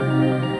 Música